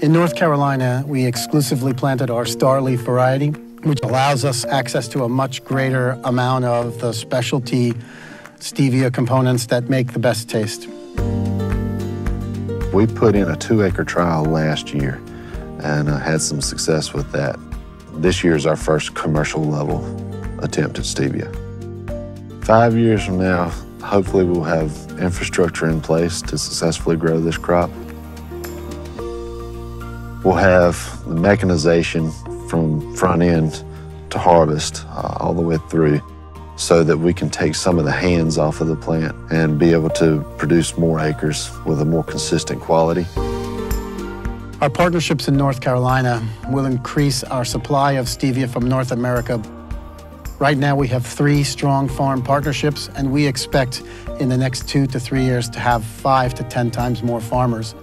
In North Carolina, we exclusively planted our Starleaf variety, which allows us access to a much greater amount of the specialty stevia components that make the best taste. We put in a two acre trial last year and uh, had some success with that. This year is our first commercial level attempt at stevia. Five years from now, hopefully we'll have infrastructure in place to successfully grow this crop. We'll have the mechanization from front end to harvest uh, all the way through so that we can take some of the hands off of the plant and be able to produce more acres with a more consistent quality. Our partnerships in North Carolina will increase our supply of stevia from North America. Right now, we have three strong farm partnerships, and we expect in the next two to three years to have five to 10 times more farmers